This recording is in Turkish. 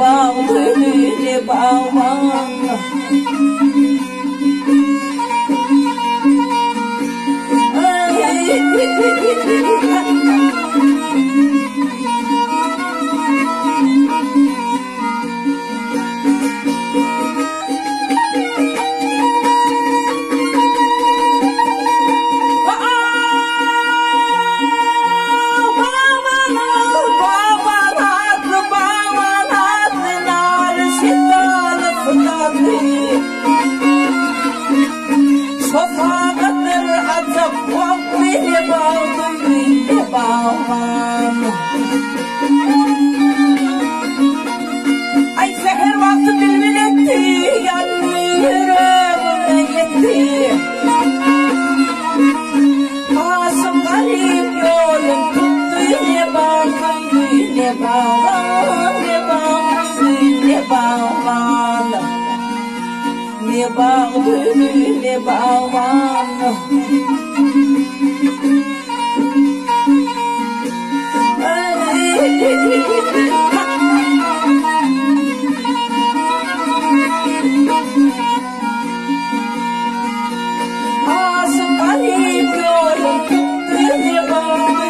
bao thứ đi bao bao vaktiyle bağlıyla bağlan Ay seher vakti bilmin etti yanlı yüreğime yetti ne bağlıyla ne bağlan ne bağlıyla ne bağlan. Ne bağlı ne bağlan love.